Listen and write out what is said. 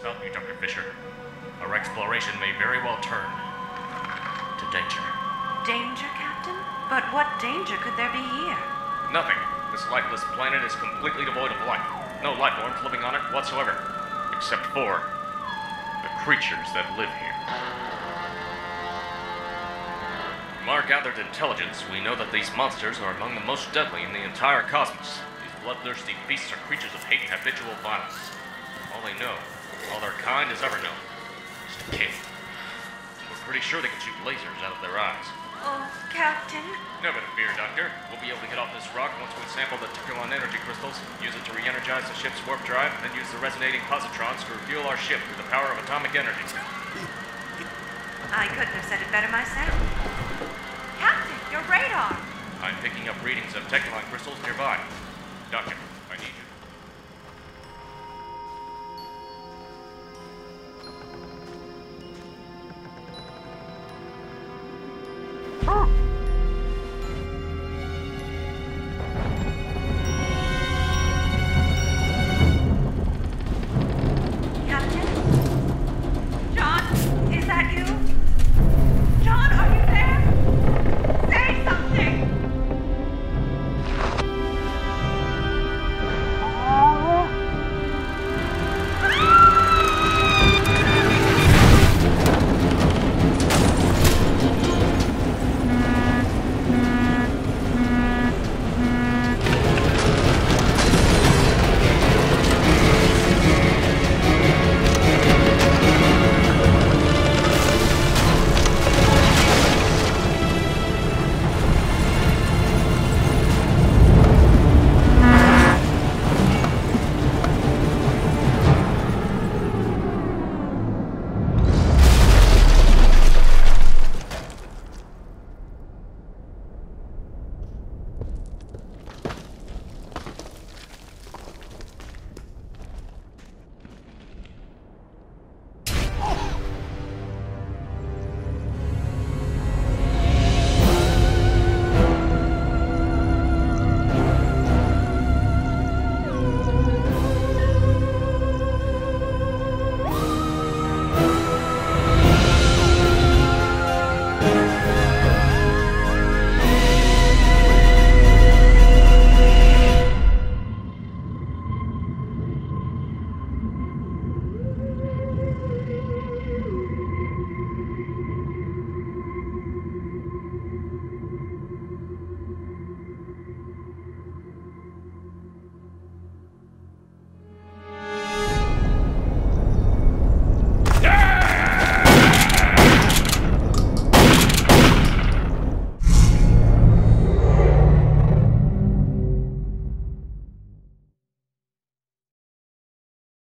about you, Dr. Fisher. Our exploration may very well turn to danger. Danger, Captain? But what danger could there be here? Nothing. This lifeless planet is completely devoid of life. No life forms living on it whatsoever. Except for the creatures that live here. From our gathered intelligence, we know that these monsters are among the most deadly in the entire cosmos. These bloodthirsty beasts are creatures of hate and habitual violence. All they know, all their kind has ever known, Just a kid. We're pretty sure they can shoot lasers out of their eyes. Oh, Captain. Never to fear, Doctor. We'll be able to get off this rock once we sample the Tikulon energy crystals, use it to re-energize the ship's warp drive, and then use the resonating positrons to refuel our ship through the power of atomic energy. I couldn't have said it better myself. Captain, your radar! I'm picking up readings of Tikulon crystals nearby. Doctor, 嗯